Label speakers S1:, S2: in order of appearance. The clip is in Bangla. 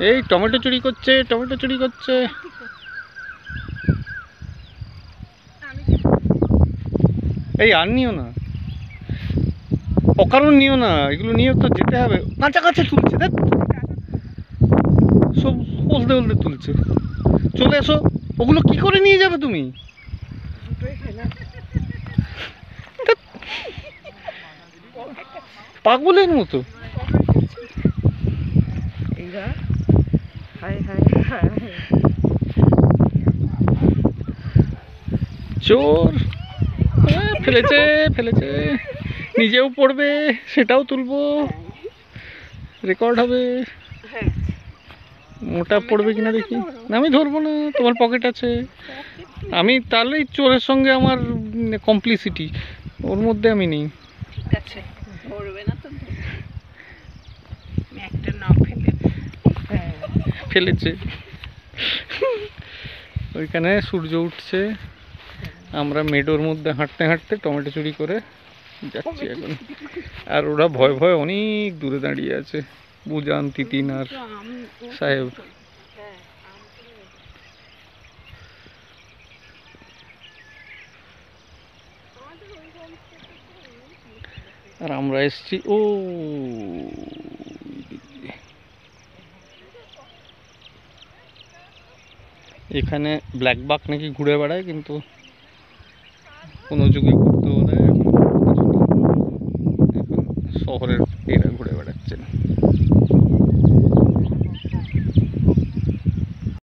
S1: এই টমেটো চুরি করছে, টমেটো চুরি করছে। এই আর নিও না। অকারণ নিও না, এগুলো নিয়ে তো যেতে হবে। কাঁচা কাছে তুলছে, দেখ। সব হলদে হলদে তুলছে। চলে এসো, ওগুলো কি করে নিয়ে যাবে তুমি। পাগলের মতো।
S2: হায় হায় হায়
S1: চোর। ফেলেছে ফেলেছে। নিজেও পড়বে সেটাও তুলবো। রেকর্ড হবে।
S2: হ্যাঁ।
S1: মোটা পড়বে কিনা দেখি। না, আমি ধরবো না তোমার পকেট আছে। আমি তাহলেই চোরের সঙ্গে আমার কমপ্লিসিটি ওর মধ্যে আমি নেই।
S2: ঠিক আছে ধরবে না তো। একটা না ফেলে হ্যাঁ
S1: ফেলেছে। ওইখানে সূর্য উঠছে। আমরা মেডোর মধ্যে হাঁটতে হাঁটতে টমেটো চুরি করে যাচ্ছি এখন। আর ওরা ভয় ভয় অনেক দূরে দাঁড়িয়ে আছে। বুজান তিতিন আর সাহেব। আর আমরা এসছি ও এখানে ব্ল্যাক বাক নাকি ঘুরে বেড়ায়, কিন্তু কোনো যুগে ঘুরতে হলে এখন শহরের এরা ঘুরে বেড়াচ্ছেন